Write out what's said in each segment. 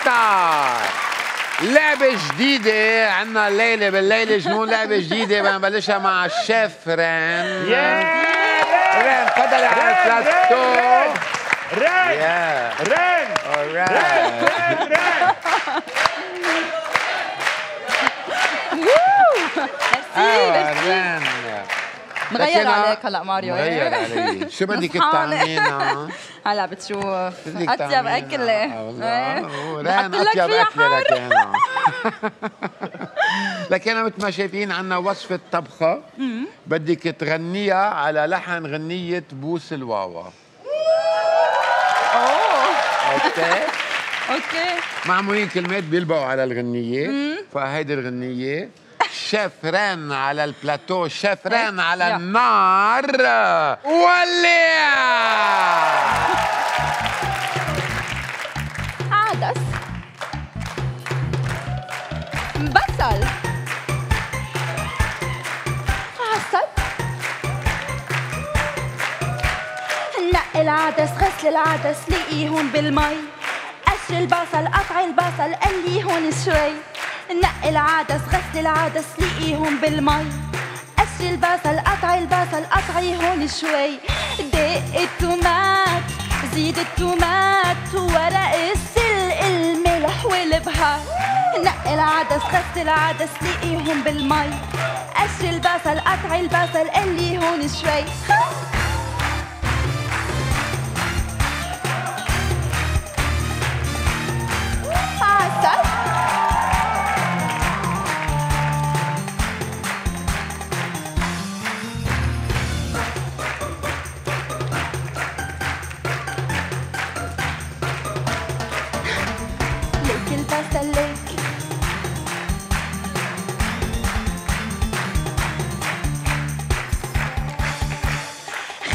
ستار لعبة جديدة عنا الليلة بالليلة. جنون لعبة جديدة؟ بنبلشها مع الشيف ران ران تفضل على البلاتو ران ران ران ران ران مغير عليك هلا ماريو مغير علي شو بدك. تعملينا؟ هلا بتشوف اطيب؟ اكله والله. اطيب اكله. لكن لكن مثل ما شايفين عنا وصفة طبخة بدك تغنيها على لحن غنية بوس الواوا اوه okay okay معمولين كلمات بيلبقوا على الغنية فهيدي الغنية شيف ران على البلاتو شيف ران على. النار. ولع عدس. بصل عسل. نقي العدس غسل العدس لقيهم بالمي. قشر البصل قطع البصل قلي هون شوي. نقي العدس غسل العدس لقيهم بالمي. قشر البصل قطع البصل قطعي هون شوي. دق التومات زيد التومات ورق السلق الملح والبهار. نقي العدس غسل العدس لقيهم بالمي. قشر البصل قطع البصل قلي هون شوي.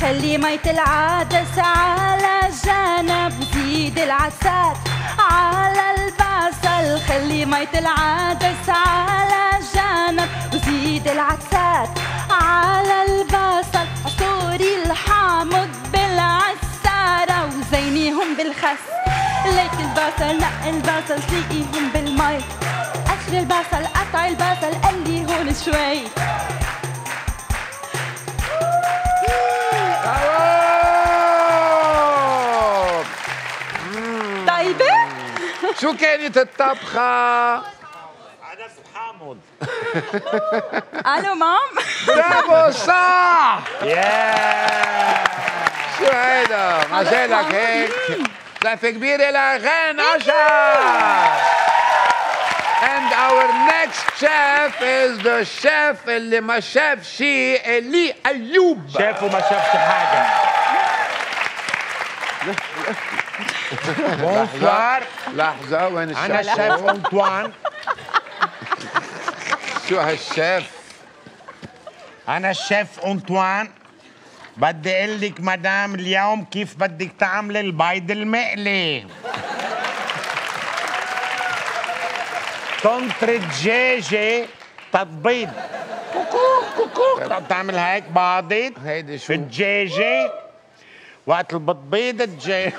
خلي مية العدس على جنب زيد العسات على البصل. خلي مية العدس على جنب وزيد العدسات على البصل. عصوري الحامض بالعسارة وزينيهم بالخس. ليك البصل نقي البصل سيقيهم بالمي. قشر البصل قطع البصل قلي هون شوي. طيبة؟ شو كانت الطبخة؟ عدس ألو مام. برافو صح! يا شو هيدا؟ ما جالك هيك سقفة كبيرة لغان عشا And our next chef is the chef اللي ما شاف شيء اللي أيوب. شافوا ما شافش حاجة. bonsoir لحظة وين الشيف؟ أنا الشيف أنطوان. شو هالشيف؟ أنا الشيف أنطوان. بدي أقول لك مدام اليوم كيف بدك تعملي البيض المقلي؟ تنطر الدجاجة تتبيض كوكو كوكو. بتعمل هيك باضت هيدي في شو؟ الدجاجة وقت اللي بتبيض الدجاجة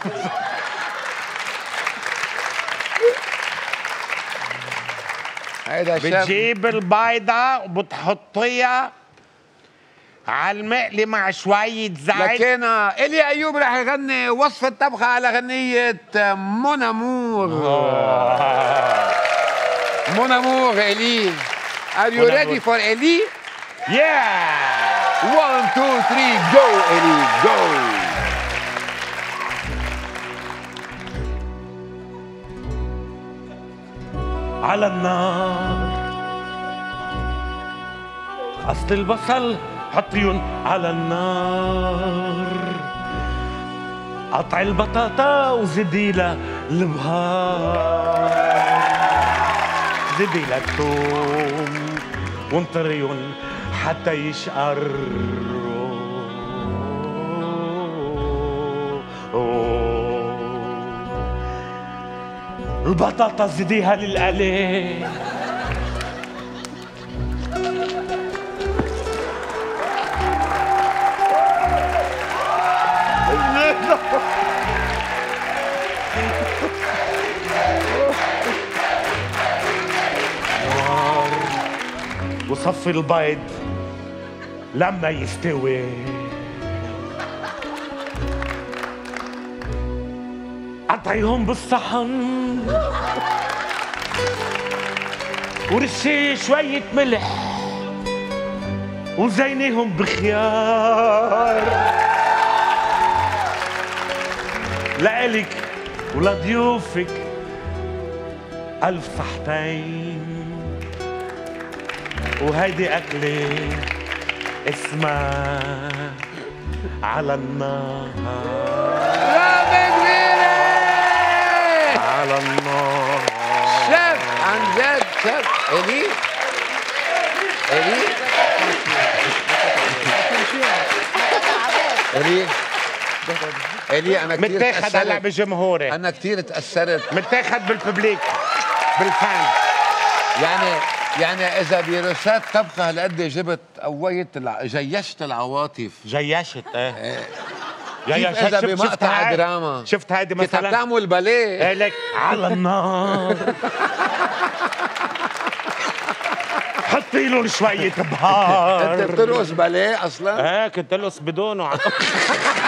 هيدا بتجيب البيضة وبتحطيها على المقلي مع شوية زيت. لكن إلي أيوب رح يغني وصفة طبخة على غنية مونامور مونامور إلي. Are you ready for إلي؟ yeah. One, two, three, go إلي go. على النار. قصد البصل حطيهم على النار. قطع البطاطا وزدي لها البهار زدي لها الثوم وانطريهم حتى يشقروا البطاطا زديها للقلي وصفي البيض لما يستوي. قطعيهم بالصحن. ورشي شوية ملح. وزينيهم بخيار. لإلك ولضيوفك ألف صحتين. وهيدي أكلة اسمها على النار. برافو كبيرة. على النار. شيف عن جد شيف إلي. إلي. إلي. إلي أنا كثير متاخد هلا تأثرت. بجمهوري أنا كثير تأثرت. متاخد بالببليك بالفان. يعني يعني إذا بيروسات طبخة هالقد جبت قويت الع... جيشت العواطف. جيشت إيه. كيف إذا بمقطع دراما؟ شفت هيدي كنت مثلا؟ تعمل باليه إيه لك على النار. حطي لهم شوية انت بهار بترقص باليه أصلا؟ إيه كنت ارقص بدونه